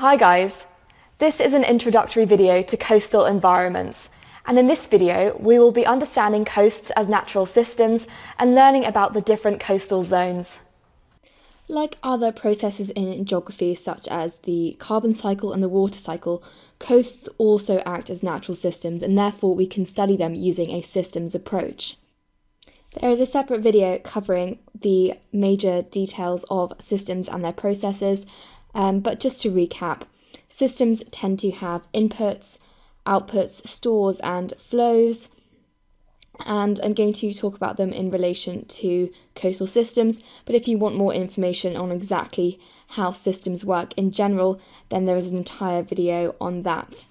Hi guys, this is an introductory video to coastal environments and in this video we will be understanding coasts as natural systems and learning about the different coastal zones. Like other processes in geography such as the carbon cycle and the water cycle, coasts also act as natural systems and therefore we can study them using a systems approach. There is a separate video covering the major details of systems and their processes, um, but just to recap, systems tend to have inputs, outputs, stores, and flows. And I'm going to talk about them in relation to coastal systems. But if you want more information on exactly how systems work in general, then there is an entire video on that.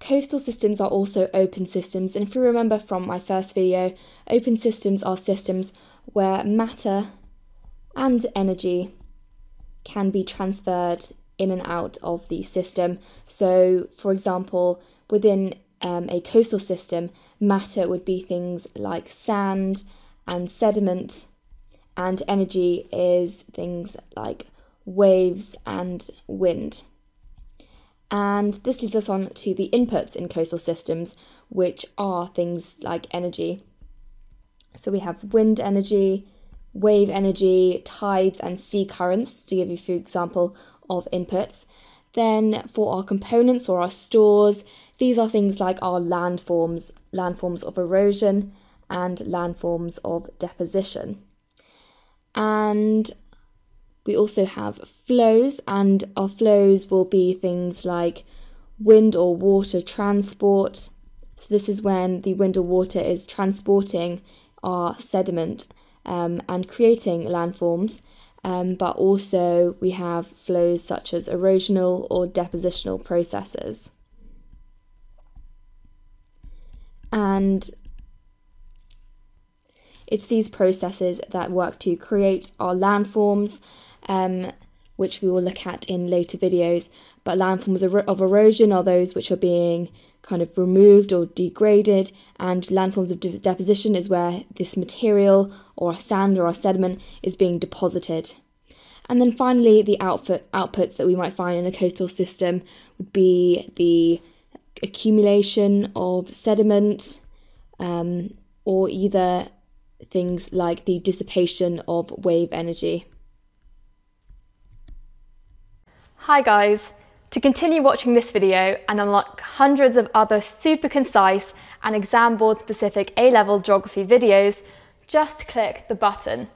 Coastal systems are also open systems, and if you remember from my first video, open systems are systems where matter and energy can be transferred in and out of the system. So, for example, within um, a coastal system, matter would be things like sand and sediment, and energy is things like waves and wind. And this leads us on to the inputs in coastal systems, which are things like energy. So we have wind energy, wave energy, tides, and sea currents, to give you a few example of inputs. Then for our components or our stores, these are things like our landforms, landforms of erosion and landforms of deposition. And we also have flows, and our flows will be things like wind or water transport. So, this is when the wind or water is transporting our sediment um, and creating landforms. Um, but also, we have flows such as erosional or depositional processes. And it's these processes that work to create our landforms um, which we will look at in later videos. But landforms of erosion are those which are being kind of removed or degraded, and landforms of de deposition is where this material or sand or sediment is being deposited. And then finally, the output outputs that we might find in a coastal system would be the accumulation of sediment, um, or either things like the dissipation of wave energy. Hi guys! To continue watching this video and unlock hundreds of other super concise and exam board specific A-level geography videos, just click the button.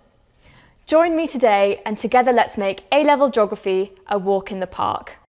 Join me today and together let's make A-level geography a walk in the park.